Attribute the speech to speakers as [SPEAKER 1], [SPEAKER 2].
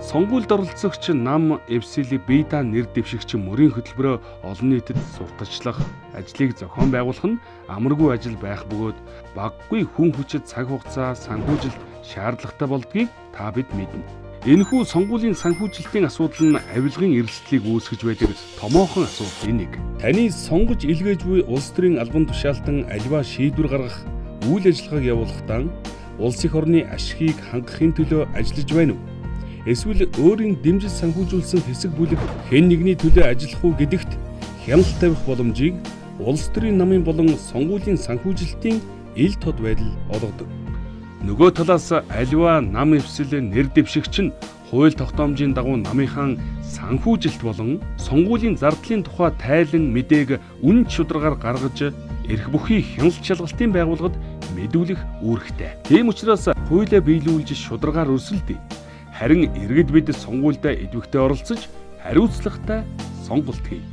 [SPEAKER 1] Сонгуульд оролцогч нам Эвсили Бейта нэр дэвшигч мөрийн хөтөлбөрөөр олон нийтэд сурталчлах ажлыг зохион байгуулах нь амаргүй ажил байх бөгөөд баггүй хүн хүчит цаг хугацаа санхүүжилт шаардлагатай болдгийг та бид мэднэ. Энэхүү сонгуулийн санхүүжилтийн асуудал нь авилгын эрсдлийг үүсгэж байдаг томоохон асуудлын нэг. Таны сонгож илгээж буй улс төрийн албан тушаалтан альва шийдвэр гаргах үйл ажиллагааг явуулахдаа улс их орны ашигыг хангахын төлөө ажиллаж байна уу? Эсвэл өөрийн дэмжил санхүүжүүлсэн хэсэг бүлэг хэн нэгний төлөө ажиллах уу гэдэгт хяналт тавих боломжийг улс төрийн намын болон сонгуулийн санхүүжилтийн ил тод байдал олгодог. Нөгөө талаас аливаа нам эвсэлийн нэр дэвшигч нь хууль тогтоомжийн дагуу намынхаа санхүүжилт болон сонгуулийн зардлын тухай тайлан мэдээг үн шударгаар гаргаж эрх бүхий хяналт шалгалтын байгууллагад мэдүүлэх үүрэгтэй. Тийм учраас хуулиа биелүүлж шударгаар өрсөлдөе. Харин иргэд бид сонгуультай идэвхтэй оролцож хариуцлагатай сонголт хий.